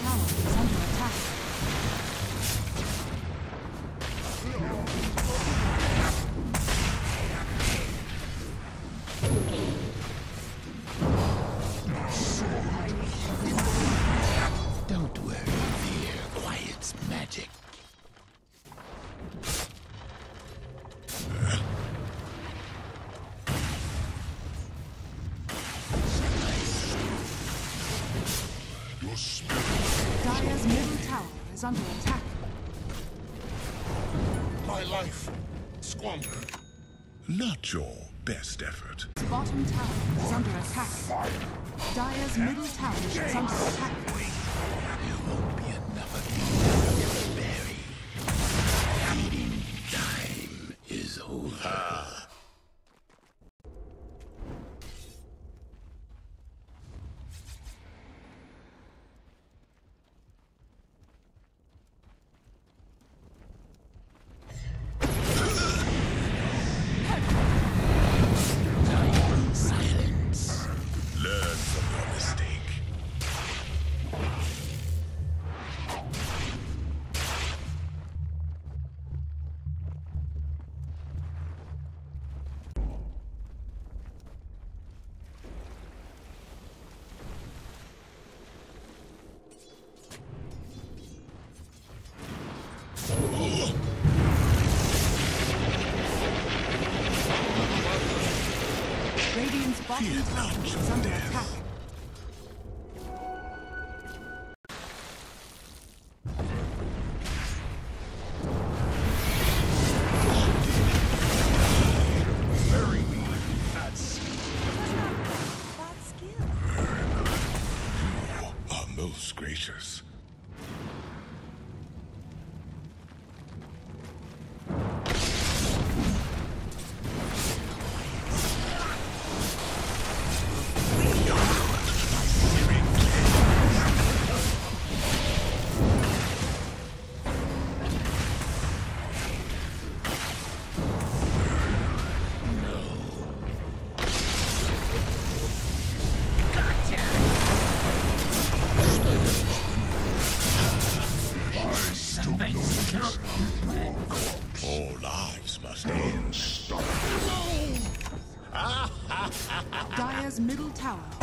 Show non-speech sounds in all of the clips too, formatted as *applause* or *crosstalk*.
tower is under attack. Dire's middle tower is under attack. my life, squandered. Not your best effort. Bottom tower is under attack. Dire's middle tower is under attack. Fear not death. Most gracious. Tower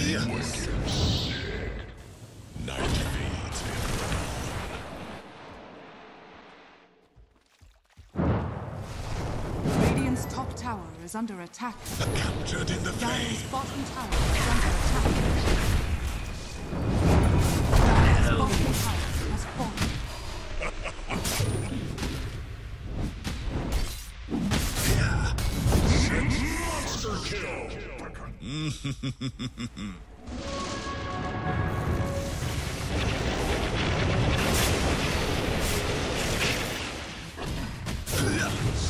Before Radiant's top tower is under attack. captured in the flame. bottom tower is under attack. *laughs*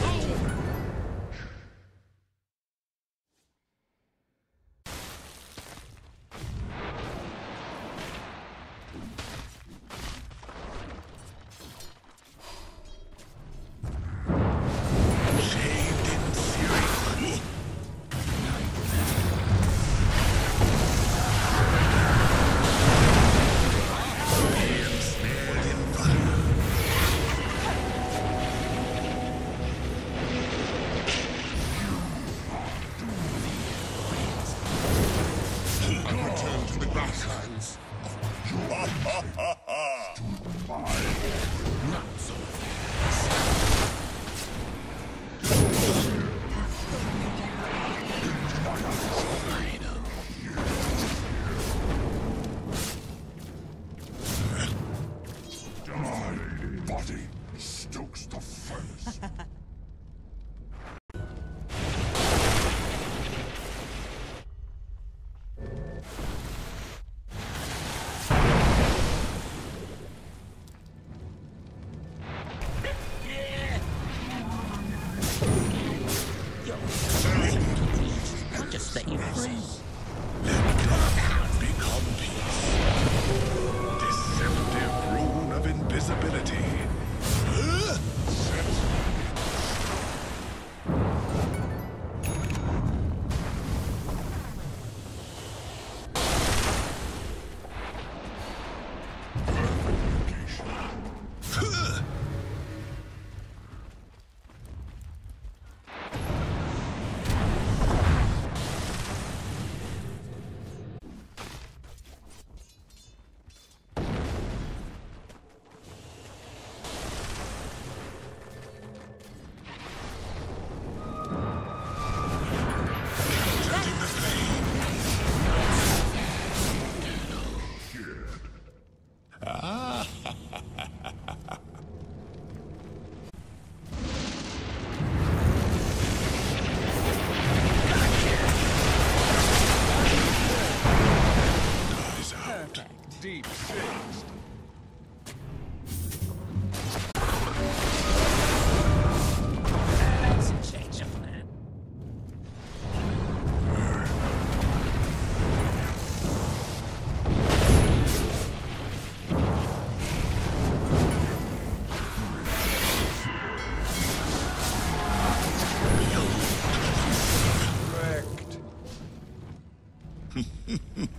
kill! I return to the grasslands. *laughs* Not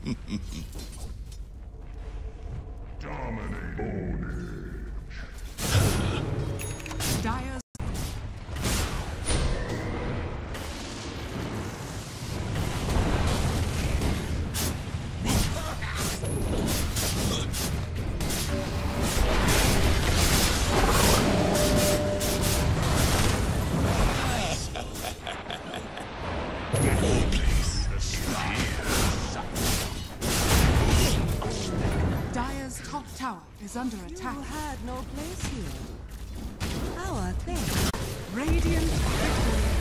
*laughs* Dire's is under attack. You had no place here. How are things? Radiant victory.